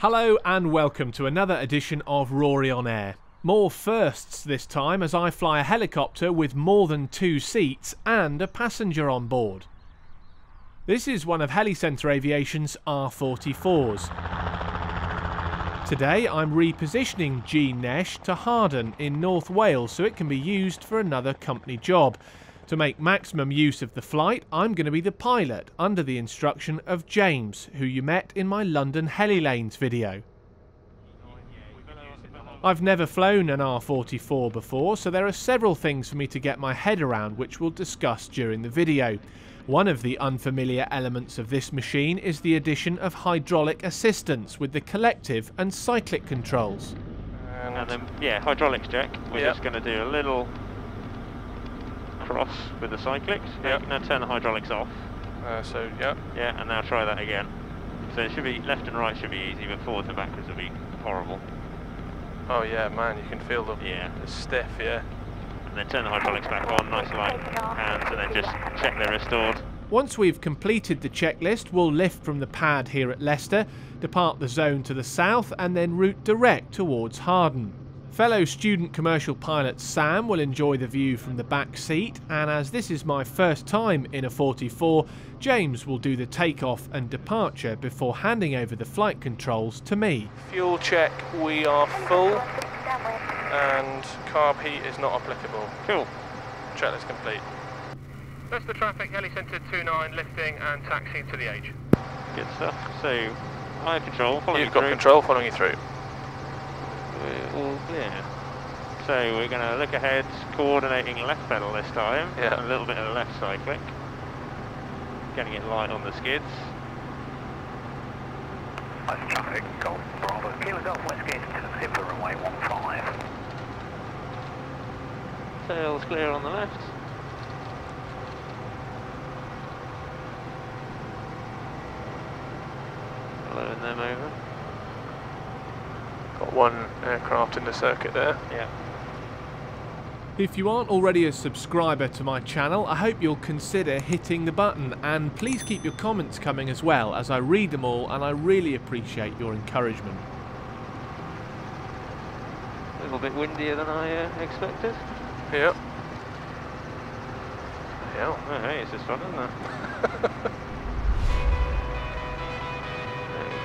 Hello and welcome to another edition of Rory on Air. More firsts this time as I fly a helicopter with more than two seats and a passenger on board. This is one of Helicentre Aviation's R44s. Today I'm repositioning G Nesh to Hawarden in North Wales so it can be used for another company job. To make maximum use of the flight, I'm going to be the pilot under the instruction of James, who you met in my London Heli Lanes video. I've never flown an R44 before, so there are several things for me to get my head around which we'll discuss during the video. One of the unfamiliar elements of this machine is the addition of hydraulic assistance with the collective and cyclic controls. And then, yeah, hydraulics check. We're Yep. just going to do a little cross with the cyclics. Yep. Now turn the hydraulics off. Uh, so, yeah. Yeah, and now try that again. So it should be left and right should be easy, but forwards and backwards will be horrible. Oh, yeah, man, you can feel the, Yeah. the stiff, yeah. And then turn the hydraulics back on, nice light hands, and then just check they're restored. Once we've completed the checklist, we'll lift from the pad here at Leicester, depart the zone to the south, and then route direct towards Hawarden. Fellow student commercial pilot Sam will enjoy the view from the back seat, and as this is my first time in a 44, James will do the takeoff and departure before handing over the flight controls to me. Fuel check, we are full, and carb heat is not applicable. Cool. Checklist complete. That's the traffic, Heli Centre 29 lifting and taxiing to the H. Good stuff. So, I have control, follow You've me got through. control following you through. We're all clear. So we're going to look ahead, coordinating left pedal this time. Yeah. A little bit of left cyclic. Getting it light on the skids. That's traffic, Golf Bravo, Kilo Golf Westgate to the Zipper runway 15. Tails clear on the left. Blowing them over. Got one aircraft in the circuit there. Yeah. If you aren't already a subscriber to my channel, I hope you'll consider hitting the button and please keep your comments coming as well as I read them all and I really appreciate your encouragement. A little bit windier than I uh, expected. Yep. Yeah. Oh, hey, it's just fun, isn't it?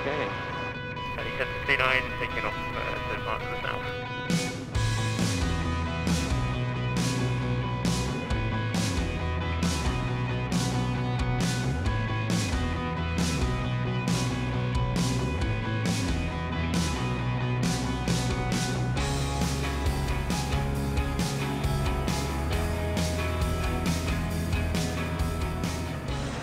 okay. Heli 29 taking off uh, to the to the south.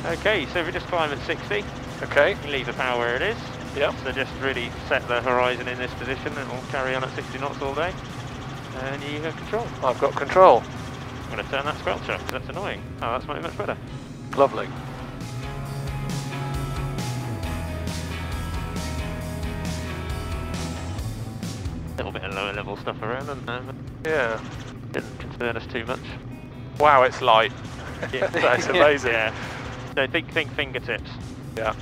Okay, so we just climb at 60. Okay. Leave the power where it is. Yep. So just really set the horizon in this position and it'll carry on at 60 knots all day. And you have control. I've got control. I'm going to turn that squelch off 'cause that's annoying. Oh, that's might be much better. Lovely. A little bit of lower level stuff around and um, Yeah. didn't concern us too much. Wow, it's light. Yeah. That's amazing. yeah. So think, think fingertips. Yeah.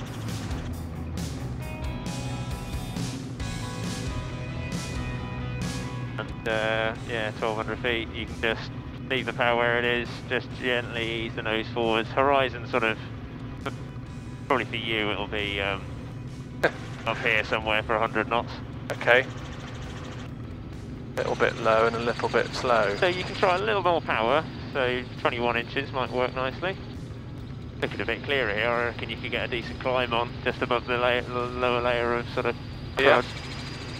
Uh, yeah, 1200 feet, you can just leave the power where it is, just gently ease the nose forwards. Horizon sort of, probably for you it'll be um, up here somewhere for 100 knots. Okay. A little bit low and a little bit slow. So you can try a little more power, so 21 inches might work nicely. Looking a bit clearer here, I reckon you could get a decent climb on just above the, layer, the lower layer of sort of Yeah.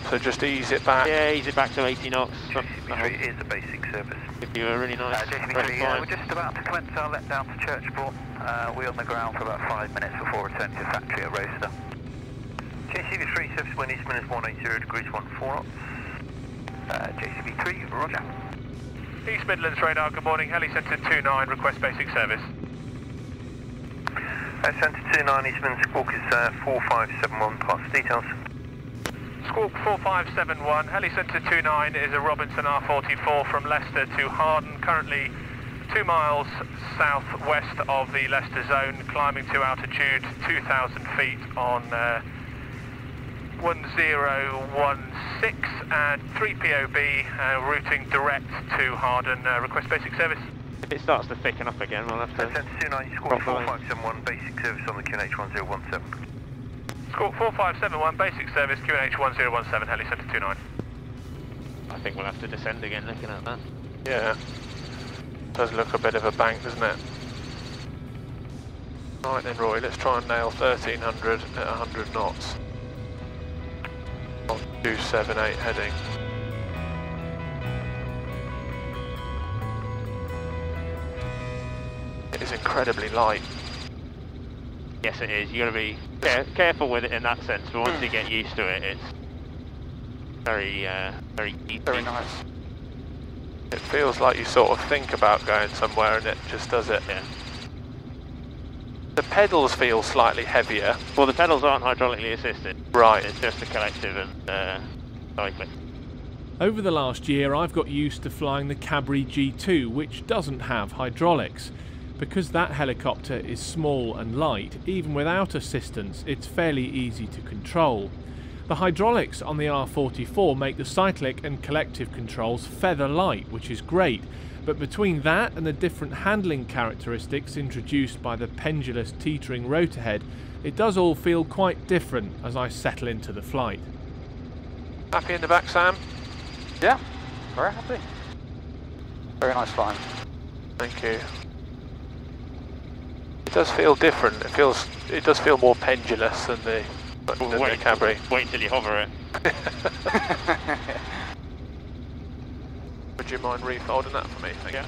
Cloud. So just ease it back. Yeah, ease it back to 80 knots. That- That'll JCB3 is the basic service. give you a really nice Uh, JCB3, uh, we're just about to commence our let down to Churchport. Uh, we're on the ground for about five minutes before returning to factory at Rocester. JCB3 surface wind Eastman is 180 degrees 14 knots. Uh, JCB3, roger. East Midlands radar, good morning. Heli Centre 29, request basic service. Uh, Centre 29 Eastman, squawk is uh, 4571, parts details. Squawk 4571, Heli Centre 29 is a Robinson R44 from Leicester to Hawarden, currently two miles southwest of the Leicester zone, climbing to altitude 2,000 feet on uh, 1016 and 3POB uh, routing direct to Hawarden. Uh, request basic service. If it starts to thicken up again, we'll have to... Descent to 29, squawk 4571, basic service on the QNH 1017. Squawk 4571, basic service, QNH 1017, heli centre 29. I think we'll have to descend again looking at that. Yeah. Does look a bit of a bank, doesn't it? Right then, Rory, let's try and nail 1300 at 100 knots. On 278 heading. It is incredibly light. Yes, it is. You got to be careful with it in that sense, but once you get used to it, it's very, uh, very easy. Very nice. It feels like you sort of think about going somewhere and it just does it. Yeah. The pedals feel slightly heavier. Well, the pedals aren't hydraulically assisted. Right. It's just a collective and uh, cyclic. Over the last year, I've got used to flying the Cabri G2, which doesn't have hydraulics. Because that helicopter is small and light, even without assistance, it's fairly easy to control. The hydraulics on the R44 make the cyclic and collective controls feather light, which is great, but between that and the different handling characteristics introduced by the pendulous teetering rotor head, it does all feel quite different as I settle into the flight. Happy in the back, Sam? Yeah, very happy. Very nice flying. Thank you. It does feel different. It feels. It does feel more pendulous than the, than the wait, Cabri. wait till you hover it. Would you mind refolding that for me? Thank Yeah.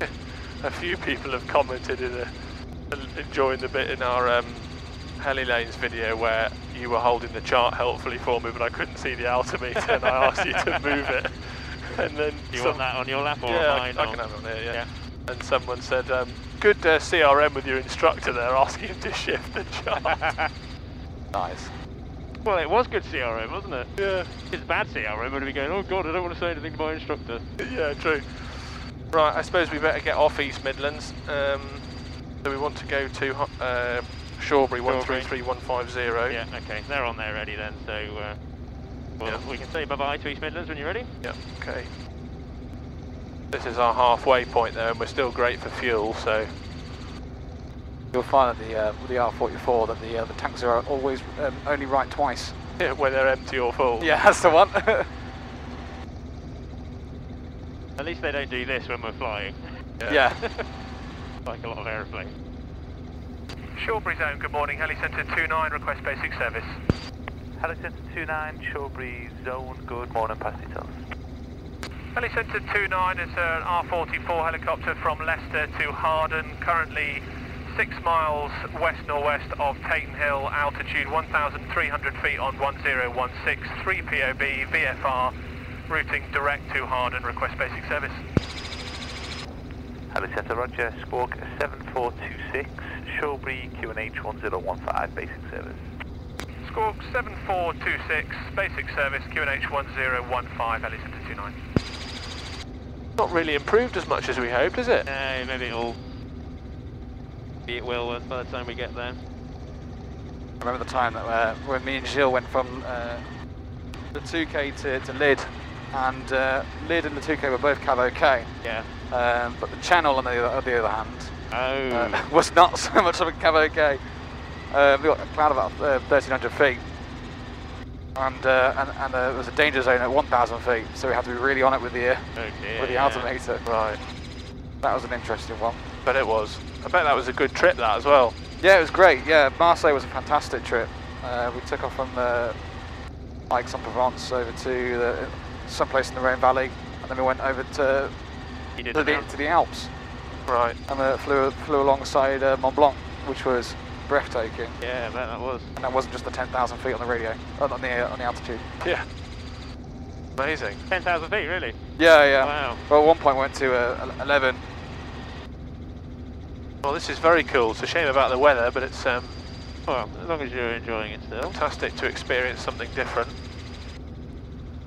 you. a few people have commented in a, enjoying the bit in our um, Heli Lanes video where you were holding the chart helpfully for me, but I couldn't see the altimeter, and I asked you to move it. And then Do you some- want that on your lap or yeah, on I, mine? I or- can have it on there. Yeah. Yeah. And someone said, um, "Good uh, CRM with your instructor there, asking him to shift the chart." Nice. Well, it was good CRM, wasn't it? yeah. If it's bad CRM, would be going, oh god, I don't want to say anything to my instructor. Yeah, true. Right, I suppose we better get off East Midlands. Um, so we want to go to ho- uh, Shawbury one three three one five zero. Yeah, okay, they're on there ready then, so uh, well, Yeah. we can say bye-bye to East Midlands when you're ready. Yeah. Okay. This is our halfway point there, and we're still great for fuel. So You'll find that the uh, the R44 that the uh, the tanks are always um, only right twice. yeah, whether they're empty or full. Yeah, that's the one. At least they don't do this when we're flying, yeah. like a lot of aeroplanes. Shawbury Zone, good morning, heli centre 29, request basic service. Heli Centre 29, Shawbury Zone, good morning, pass details. Heli Centre 29 is an R44 helicopter from Leicester to Hawarden, currently 6 miles west-northwest of Tatenhill, altitude 1,300 feet on 1016, 3 POB, VFR, routing direct to Hawarden, request basic service. Helicentre Roger, squawk 7426, Shawbury QNH 1015, basic service. Squawk 7426, basic service, QNH 1015, heli centre 29. Not really improved as much as we hoped, is it? No, maybe it'll... Maybe it will by the time we get there. remember the time that uh, when me and Gilles went from uh, the 2K to, to Lydd, and uh, Lydd and the 2K were both cav okay, Yeah. um, but the channel on the, other- on the other hand Oh. uh, was not so much of a cav okay. Uh, we got a cloud of about uh, 1300 feet, and uh, and, and uh, there was a danger zone at 1000 feet, so we had to be really on it with the uh, dear, with the yeah. altimeter. Right. That was an interesting one. But it was. I bet that was a good trip, that as well. Yeah, it was great. Yeah, Marseille was a fantastic trip. Uh, we took off from uh, Aix-en-Provence over to the, someplace in the Rhone Valley, and then we went over to, to, the, to the Alps, Right. and uh, flew flew alongside uh, Mont Blanc, which was breathtaking. Yeah, bet that was. And that wasn't just the 10,000 feet on the radio, uh, on the on the altitude. Yeah. Amazing. 10,000 feet, really? Yeah, yeah. Wow. Well, at one point we went to uh, 11. Well, this is very cool. It's a shame about the weather, but it's um, Well, as long as you're enjoying it still. fantastic to experience something different.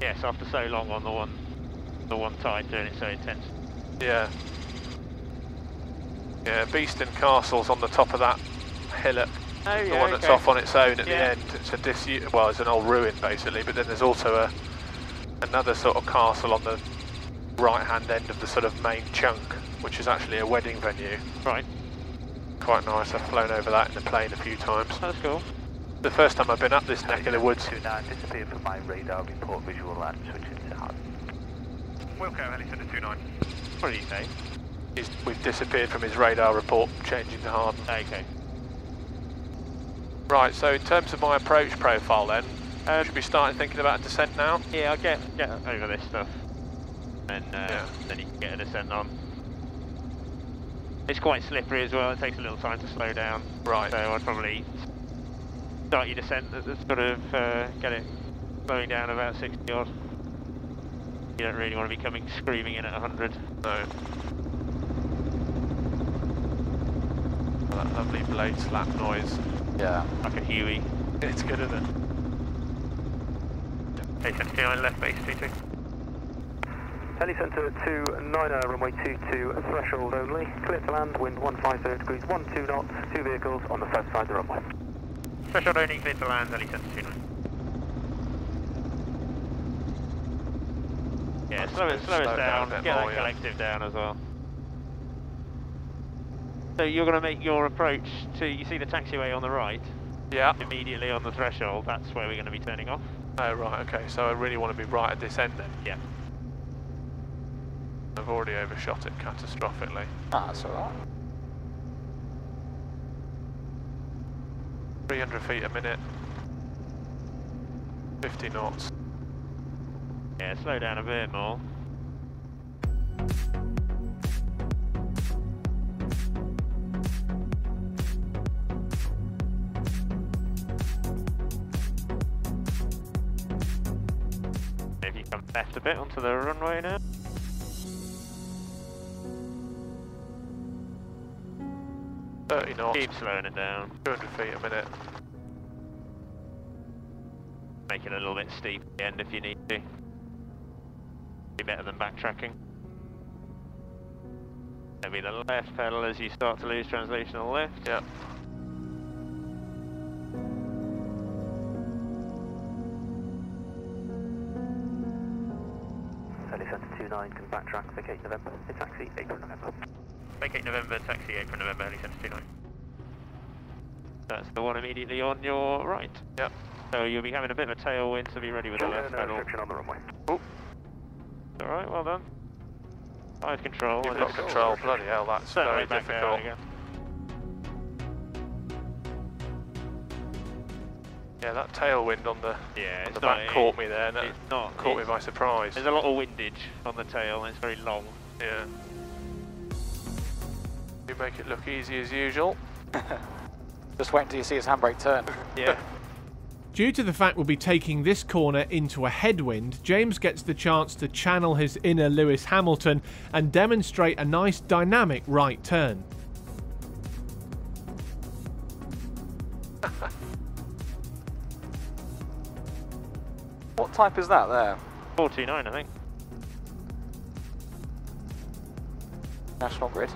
Yes, after so long on the one, the one tide doing it so intense. Yeah. Yeah, Beeston Castle's on the top of that hillock Oh, the one that's okay. off on its own at the end. It's a dis well, it's an old ruin basically, but then there's also a another sort of castle on the right-hand end of the sort of main chunk, which is actually a wedding venue. Right, Quite nice. I've flown over that in the plane a few times. that's cool. The first time I've been up this neck of the woods. 29, disappear from my radar report visual land, switching to Hawarden. Wilco, Heli Centre 29. What did you say? He's, we've disappeared from his radar report, changing to hard. Okay. Right, so in terms of my approach profile then, Um, should we start thinking about a descent now? Yeah, I'll get get over this stuff, and uh, Yeah. then you can get a descent on. It's quite slippery as well. It takes a little time to slow down. Right. So I'd probably start your descent at the sort of uh, get it slowing down about 60 odd. You don't really want to be coming screaming in at 100. No. That lovely blade slap noise. Yeah. Like a Huey. It's good, isn't it? Heli Centre left base 22. Heli Centre 29, uh, runway 22, threshold only. Clear to land, wind 150 degrees, 12 knots, two vehicles on the south side of the runway. Threshold only, clear to land, Heli Centre 29. Yeah, slow it, slow Slow it down down. a bit Get more, that yeah. collective down as well. So you're going to make your approach to, you see the taxiway on the right, Yeah. immediately on the threshold, that's where we're going to be turning off. Oh, right, okay. So I really want to be right at this end then. Yeah. I've already overshot it catastrophically. Ah, that's alright. 300 feet a minute. 50 knots. Yeah, slow down a bit more. Bit onto the runway now. Thirty knots. Keep slowing it down. 200 feet a minute. Make it a little bit steep at the end if you need to. Be better than backtracking. Maybe the left pedal as you start to lose translational lift. Yeah. 29 can backtrack, vacate November, it's taxi, April, November. Vacate November, taxi April November, Heli Centre 29. That's the one immediately on your right. Yep. So you'll be having a bit of a tailwind, so be ready with the No, left no pedal. restriction on the runway. Oh. Alright, well done. Five control. You've and got control. Bloody hell, that's Certainly very back down difficult. Yeah, that tailwind on the, Yeah, on it's the not, back caught me there. and That It's not. caught me by surprise. There's a lot of windage on the tail and it's very long. Yeah. You make it look easy as usual. Just wait until you see his handbrake turn. Yeah. Due to the fact we'll be taking this corner into a headwind, James gets the chance to channel his inner Lewis Hamilton and demonstrate a nice dynamic right turn. Type is that there? 429, I think. National Grid.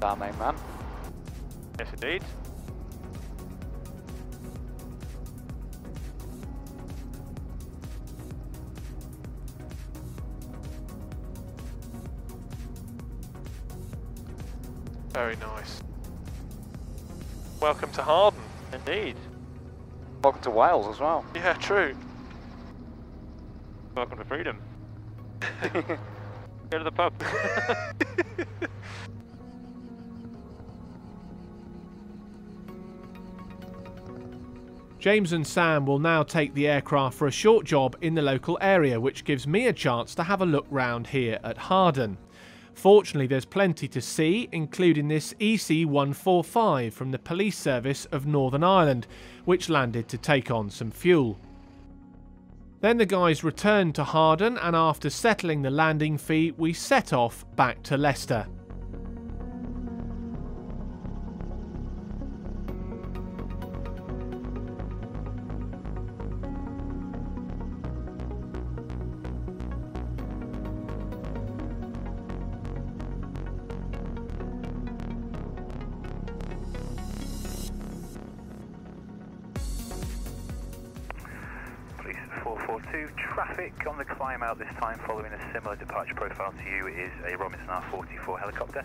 Our main man. Yes, indeed. Very nice. Welcome to Hawarden. Indeed. Welcome to Wales as well. Yeah, true. Welcome to freedom. Go to the pub. James and Sam will now take the aircraft for a short job in the local area, which gives me a chance to have a look round here at Hawarden. Fortunately, there's plenty to see, including this EC 145 from the Police Service of Northern Ireland, which landed to take on some fuel. Then the guys returned to Hawarden, and after settling the landing fee, we set off back to Leicester. 142. Traffic on the climb out this time following a similar departure profile to you is a Robinson R44 helicopter.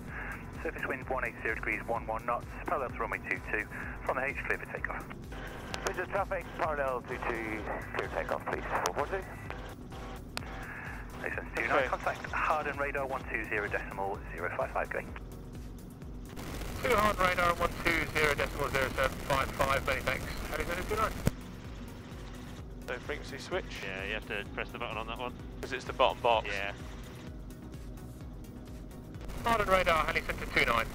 Surface wind 180 degrees 11 knots, parallel to runway 22. From the H, clear for takeoff. Visual traffic, parallel to clear takeoff, please. 442. Excellent. Do not contact Hawarden radar 120 decimal 055. Go. Two hard radar 120 decimal 0755, many thanks. Helicentre 29. No frequency switch, Yeah, you have to press the button on that one. because it's the bottom box. Yeah. Hawarden radar, heli Helicentre 29.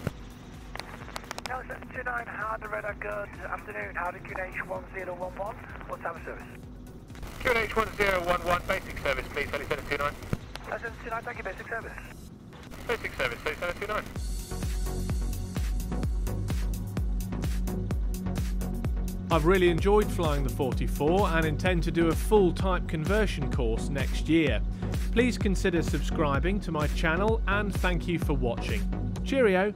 Nelson 29, Hawarden Radar, good afternoon. Hawarden QNH 1011. What time of service? QNH 1011, basic service please, Helicentre 29. Nelson 29, thank you, basic service. Basic service, Helicentre 29. I've really enjoyed flying the 44 and intend to do a full type conversion course next year. Please consider subscribing to my channel and thank you for watching. Cheerio!